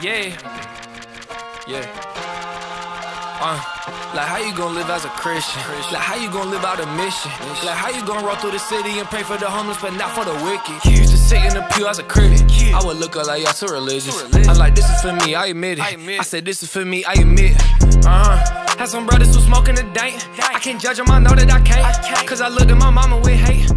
Yeah. Yeah. Uh, like how you gonna live as a Christian? Like how you gonna live out a mission? Like how you gonna roll through the city and pray for the homeless but not for the wicked? Used to sit in the pew as a critic. I would look up like y'all too religious. I'm like this is for me, I admit it. I said this is for me, I admit. Uh huh. Had some brothers who smoking the dank. I can't judge them, I know that I can't. Cause I looked at my mama with hate.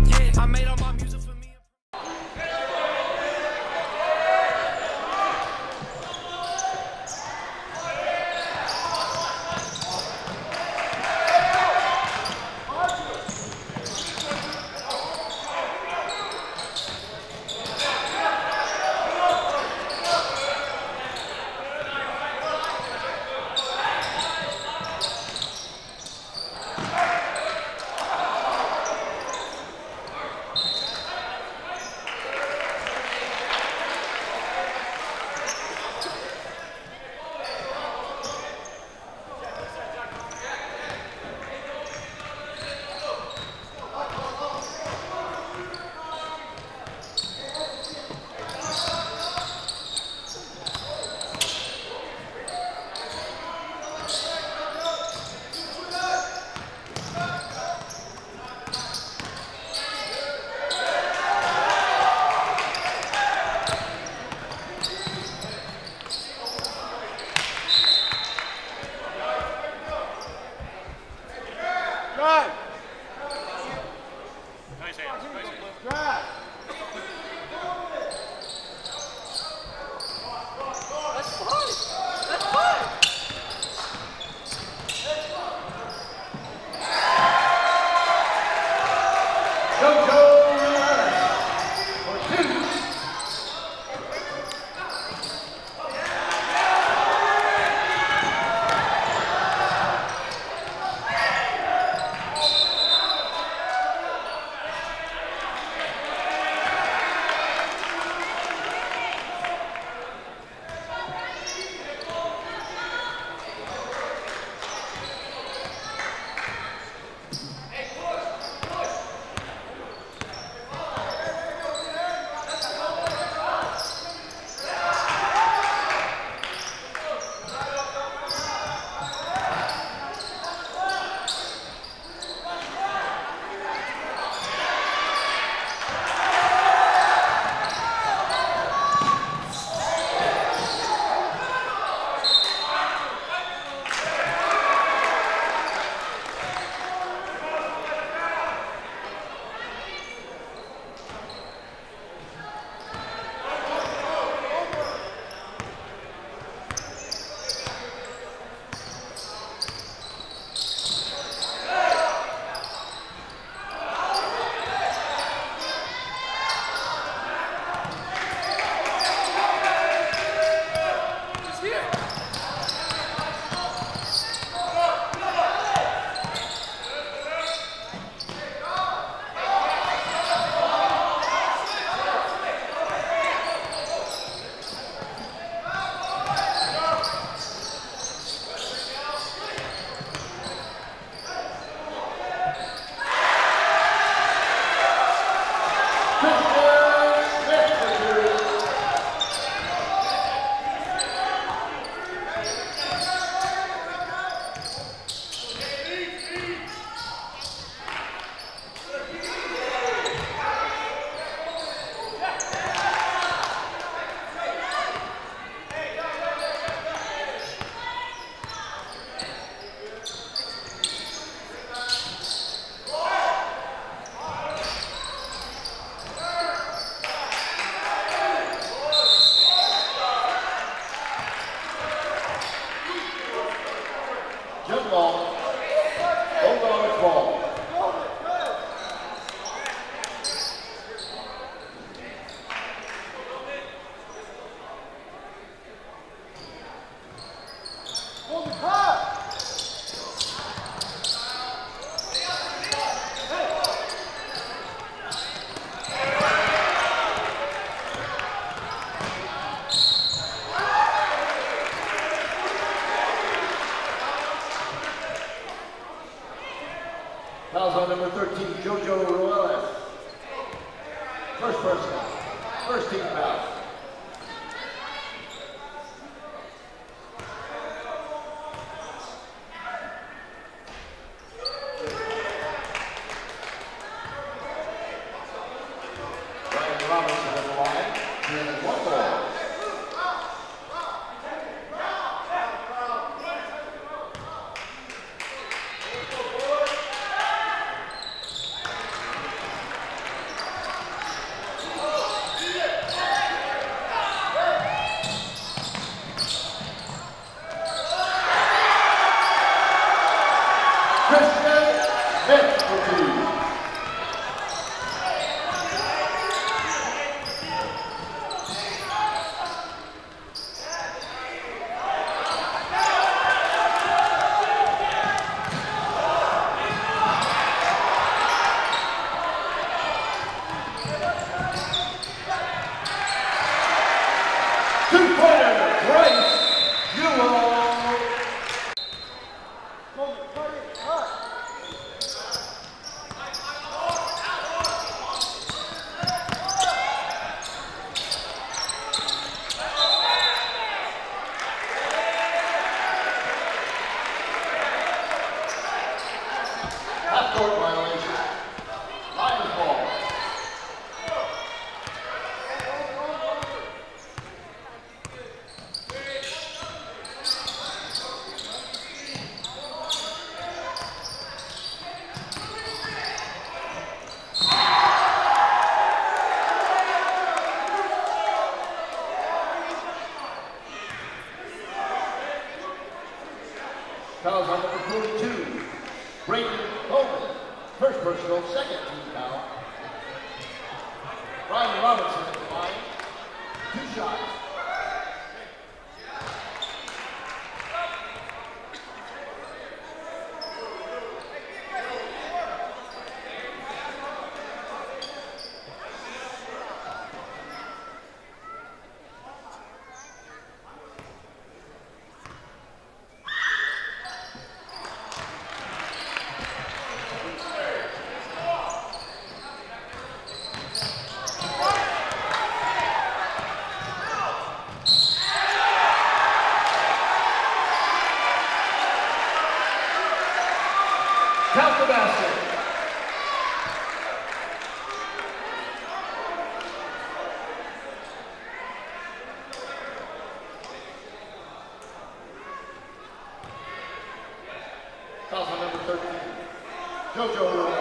JoJo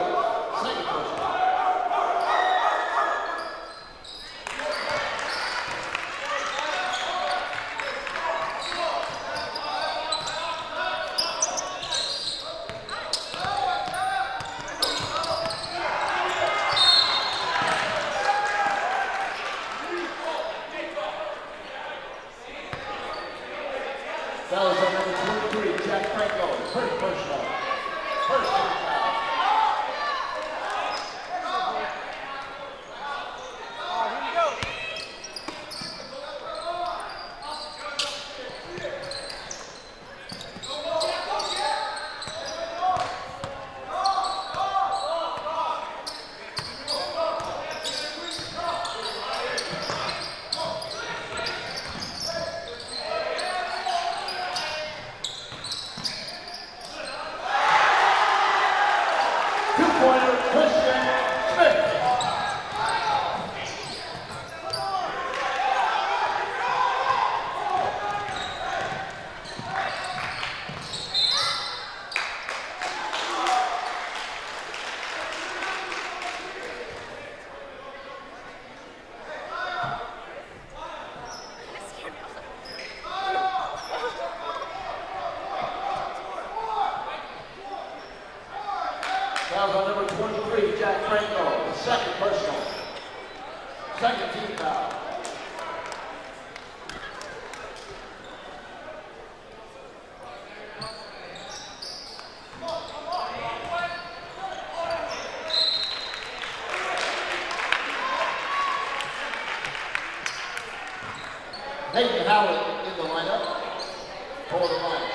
Nathan Howard in the lineup for the Lions.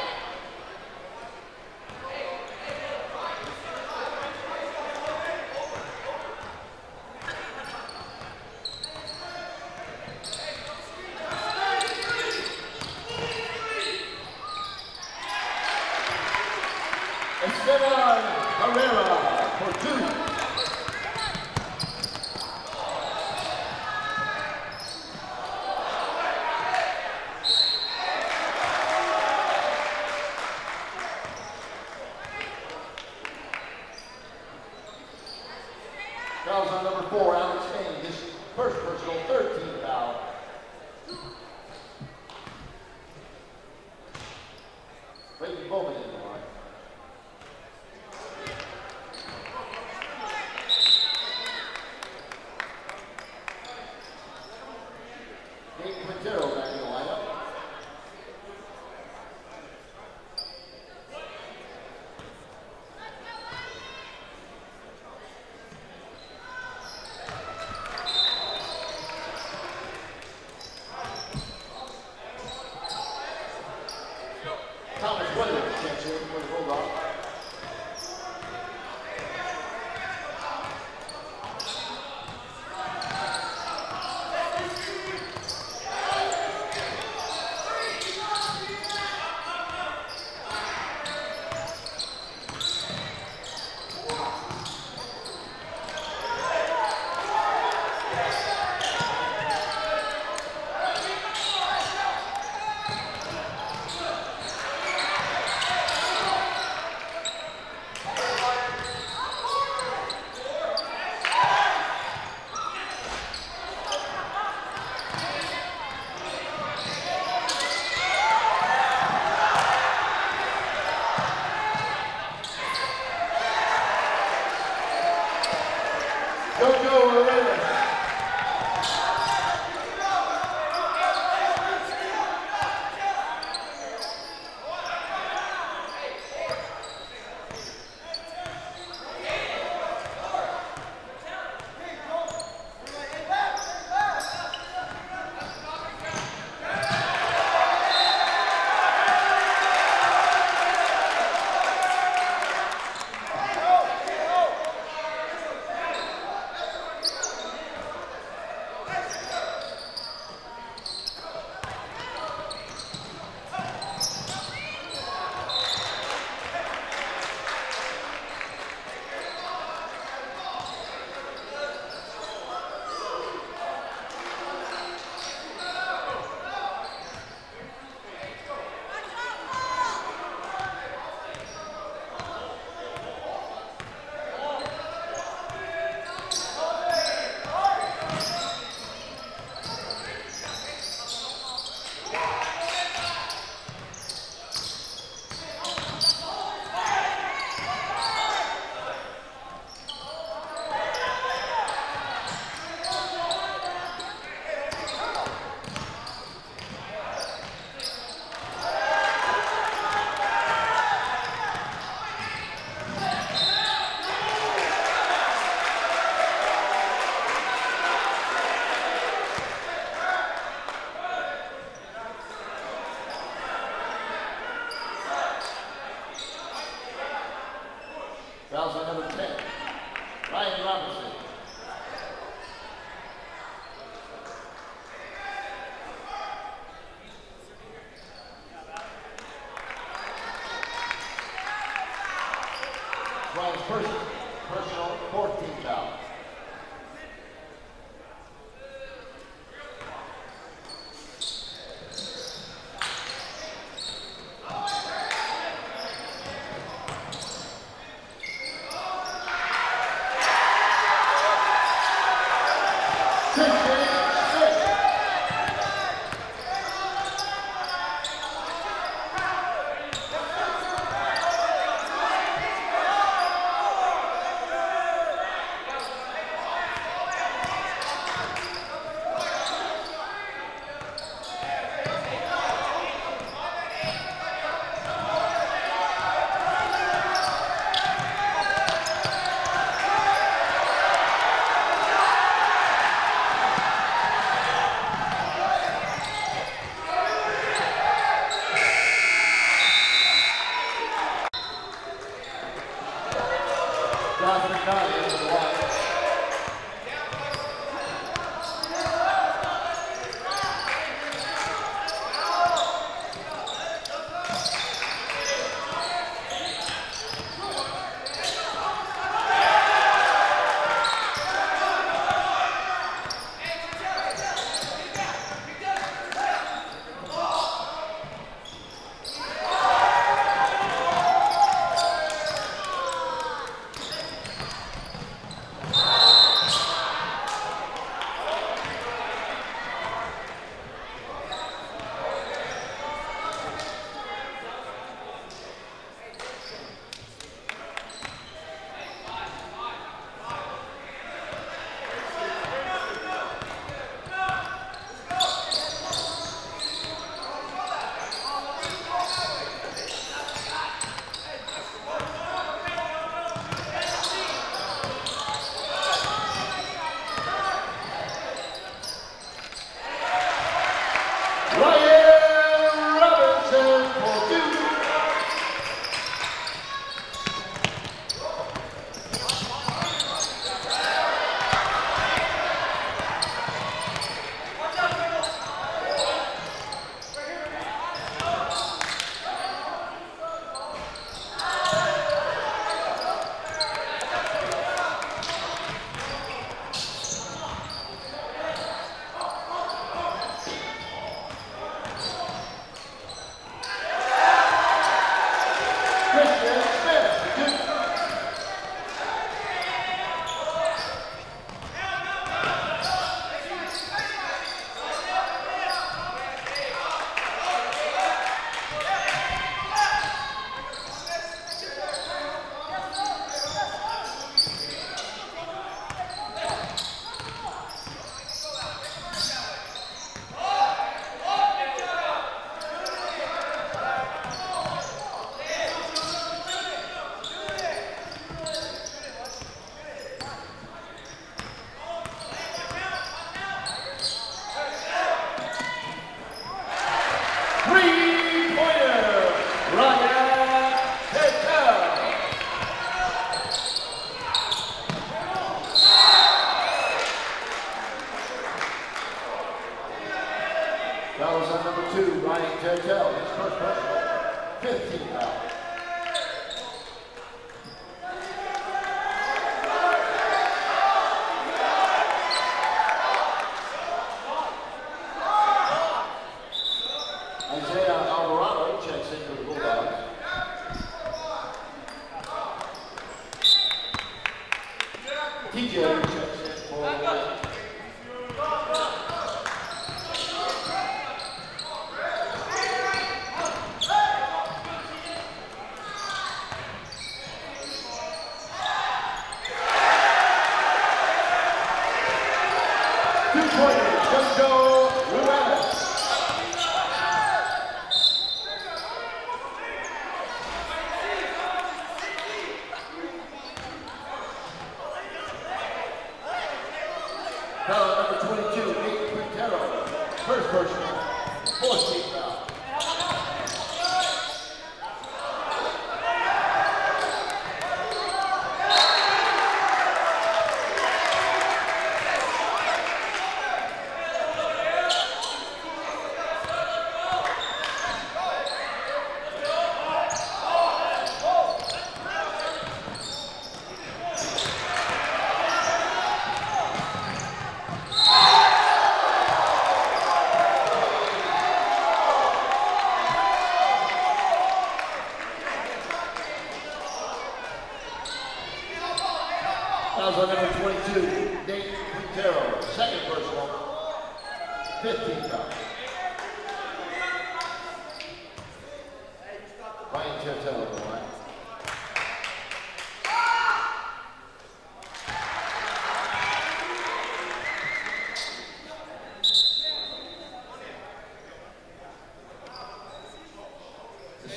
That was on number two, Ryan Tedtel. His first personal, 15 pounds.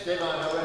Esteban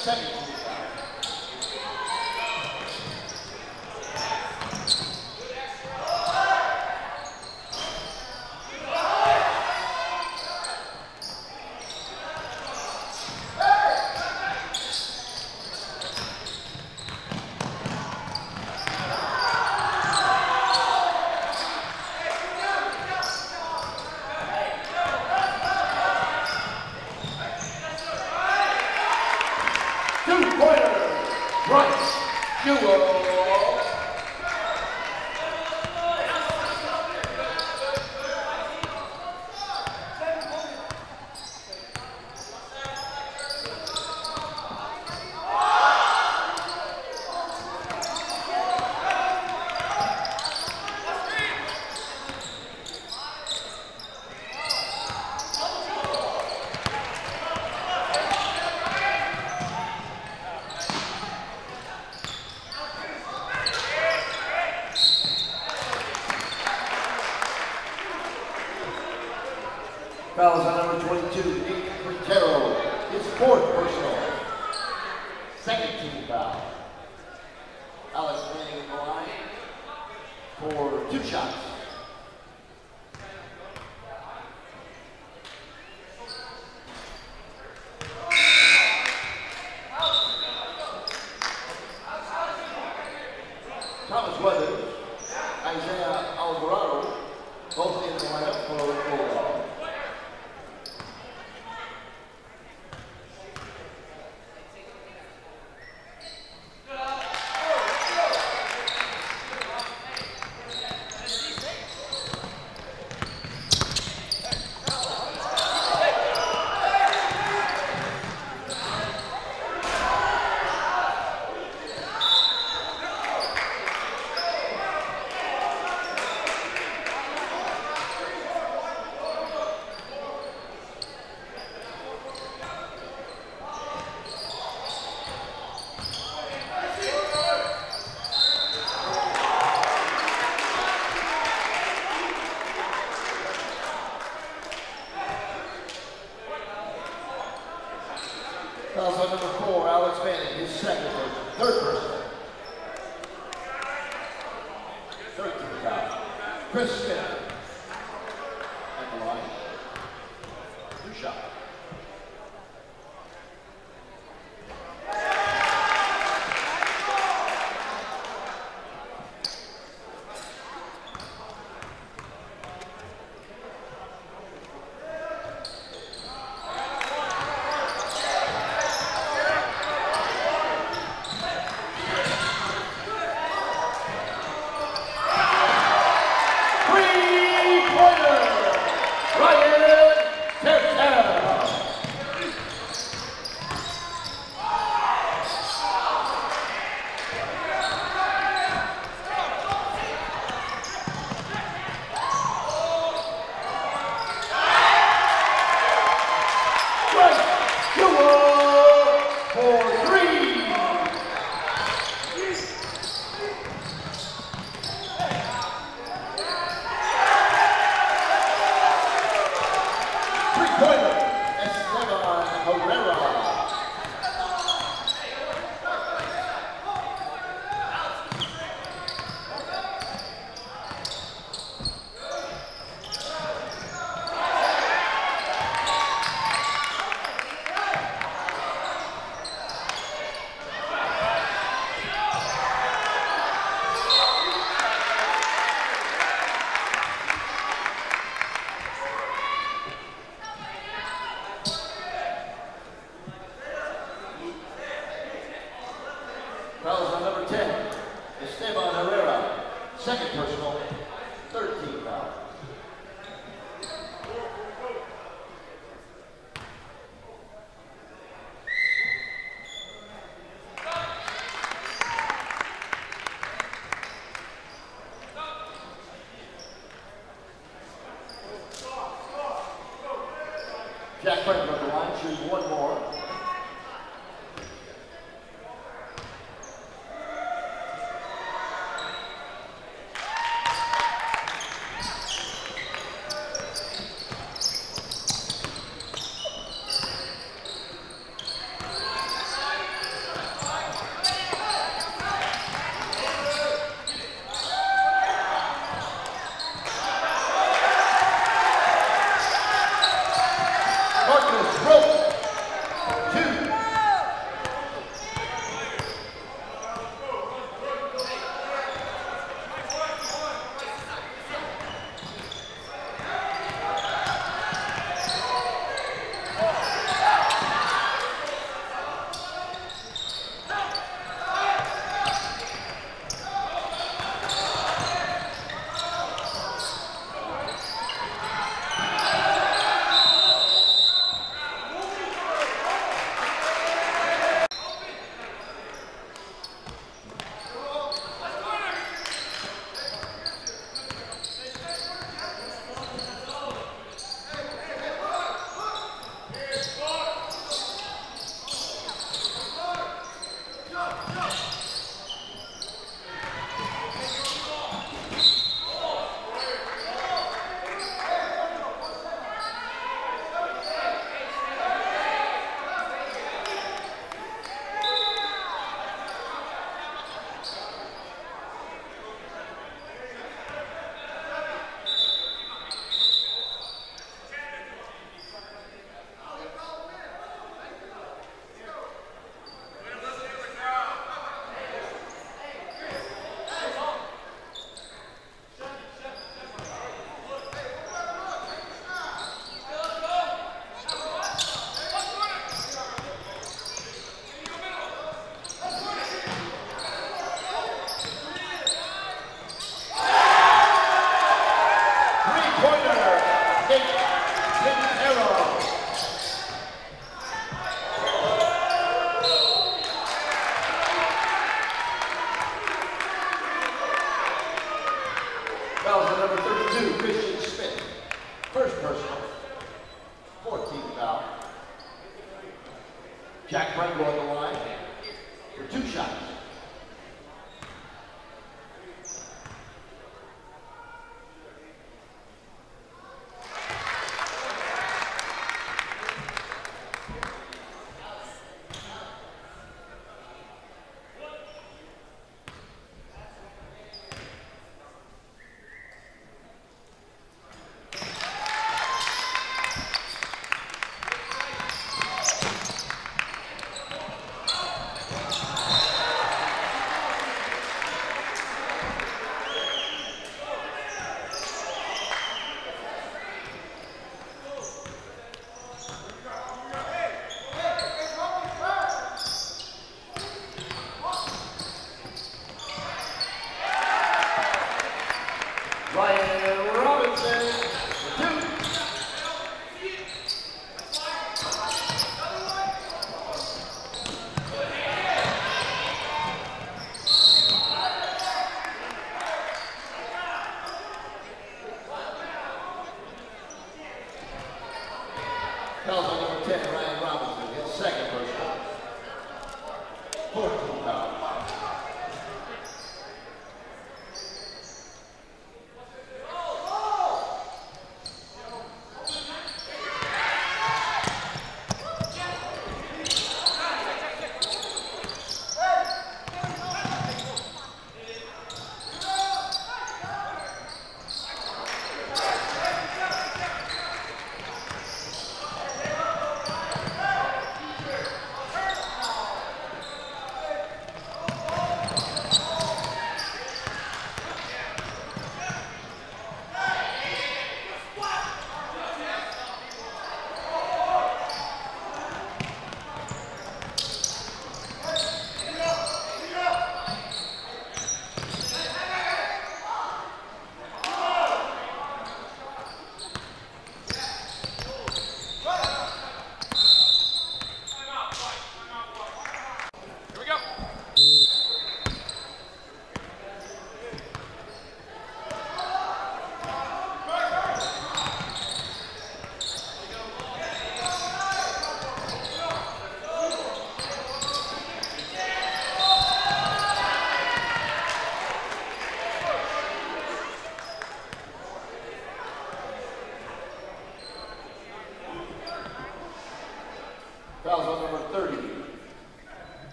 Second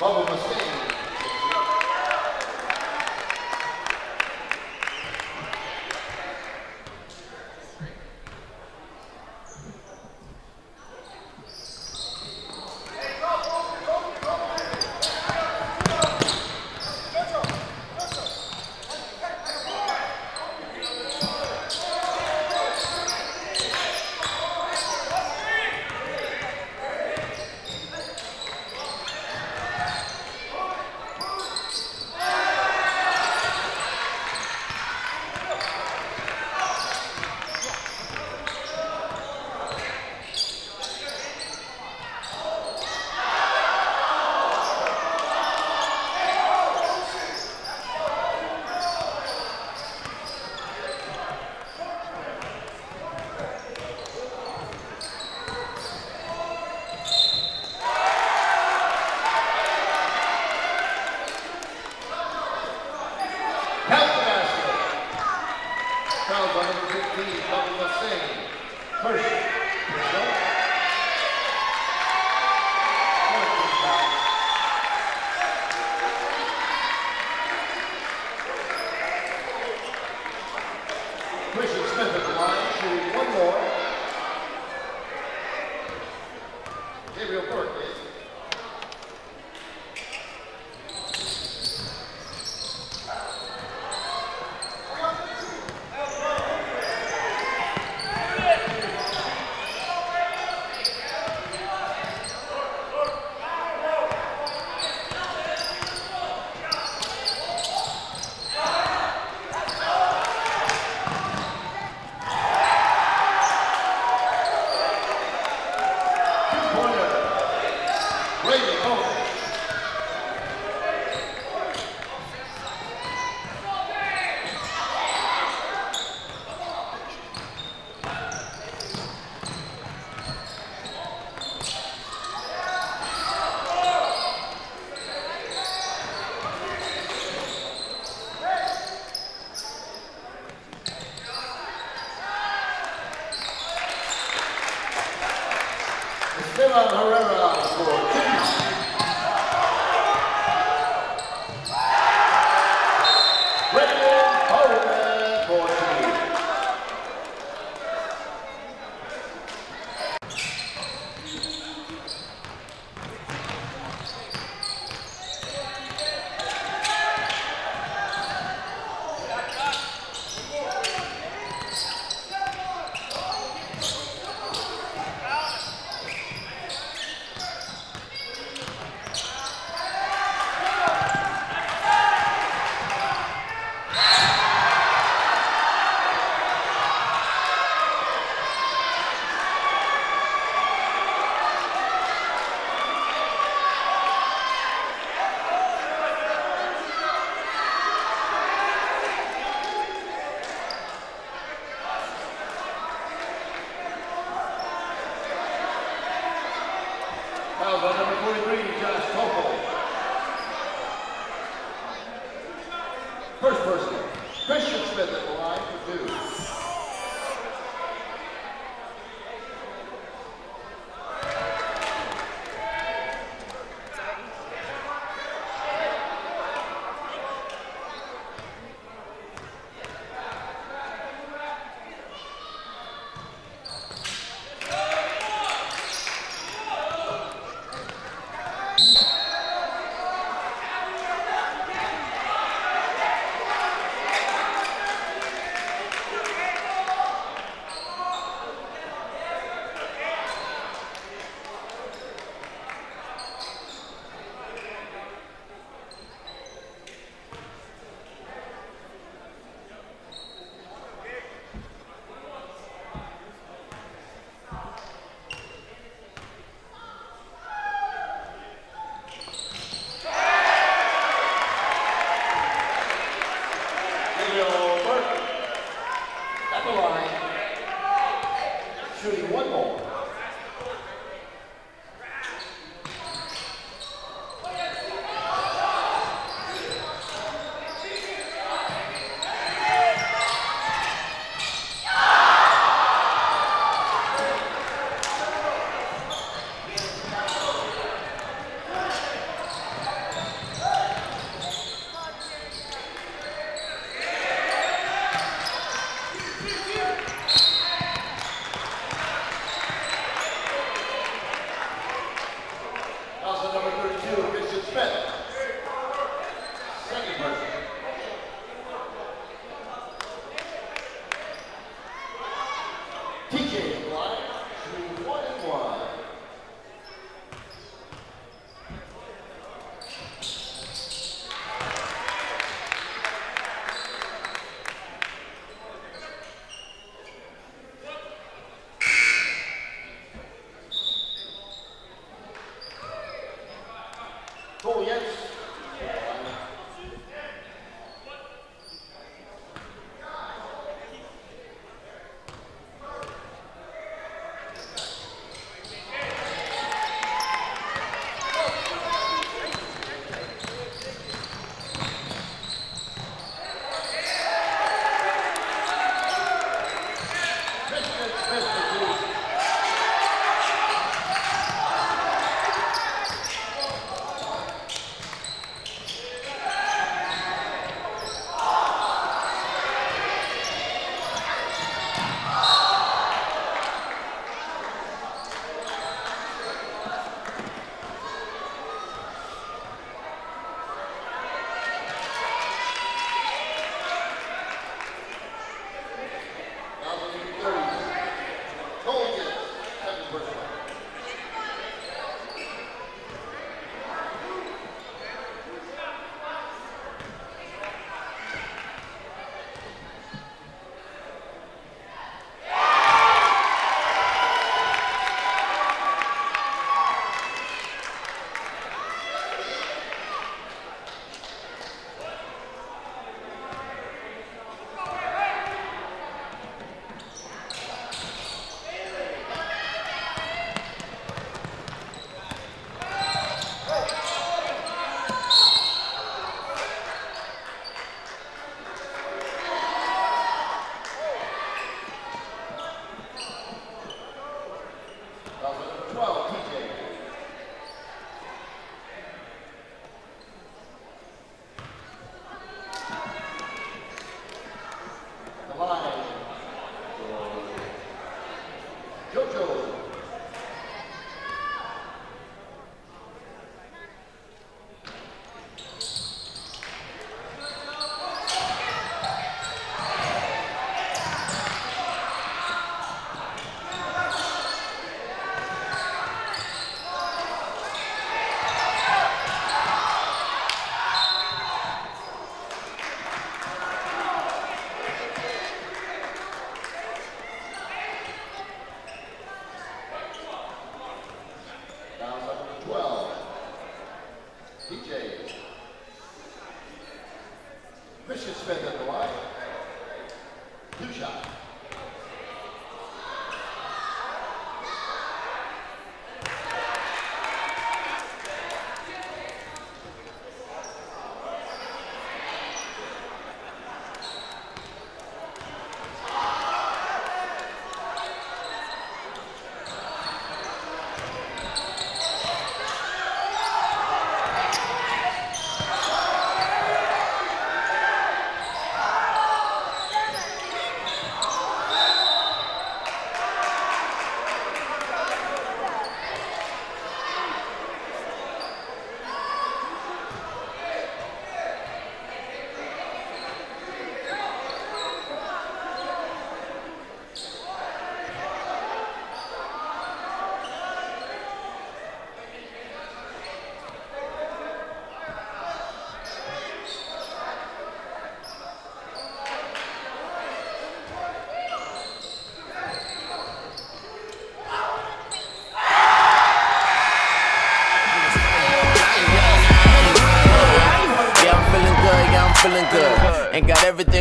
Vamos, vocês?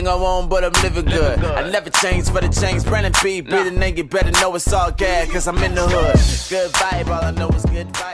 I want, but I'm living good. I never change for the change. Brandon B, be the nigga, better know it's all gas, cause I'm in the hood. Good vibe, all I know is good vibes.